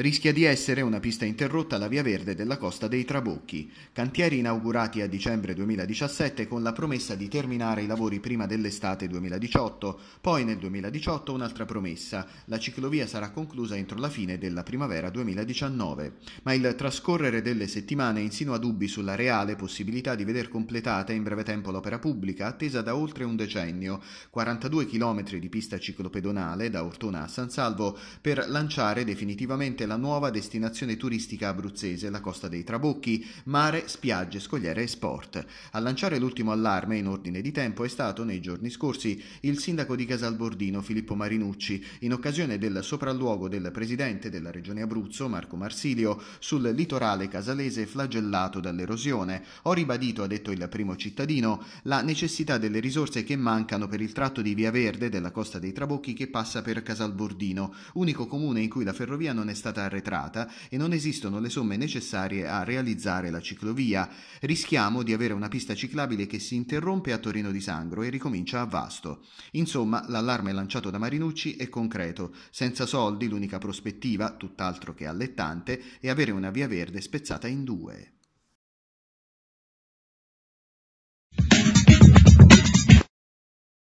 Rischia di essere una pista interrotta la via verde della costa dei Trabocchi. Cantieri inaugurati a dicembre 2017 con la promessa di terminare i lavori prima dell'estate 2018. Poi nel 2018 un'altra promessa. La ciclovia sarà conclusa entro la fine della primavera 2019. Ma il trascorrere delle settimane insinua dubbi sulla reale possibilità di veder completata in breve tempo l'opera pubblica attesa da oltre un decennio. 42 km di pista ciclopedonale da Ortona a San Salvo per lanciare definitivamente la nuova destinazione turistica abruzzese, la Costa dei Trabocchi, mare, spiagge, scogliere e sport. A lanciare l'ultimo allarme in ordine di tempo è stato, nei giorni scorsi, il sindaco di Casalbordino, Filippo Marinucci, in occasione del sopralluogo del presidente della regione Abruzzo, Marco Marsilio, sul litorale casalese flagellato dall'erosione. Ho ribadito, ha detto il primo cittadino, la necessità delle risorse che mancano per il tratto di Via Verde della Costa dei Trabocchi che passa per Casalbordino, unico comune in cui la ferrovia non è stata arretrata e non esistono le somme necessarie a realizzare la ciclovia. Rischiamo di avere una pista ciclabile che si interrompe a Torino di Sangro e ricomincia a Vasto. Insomma, l'allarme lanciato da Marinucci è concreto. Senza soldi l'unica prospettiva, tutt'altro che allettante, è avere una via verde spezzata in due.